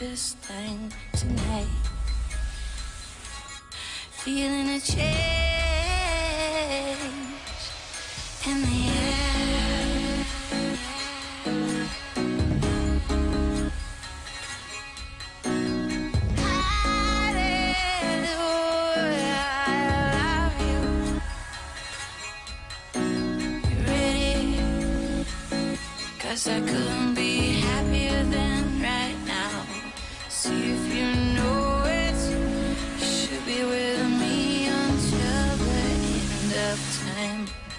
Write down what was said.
this thing tonight. Feeling a change in the air. Hallelujah, I love you. You ready? Cause I couldn't be time.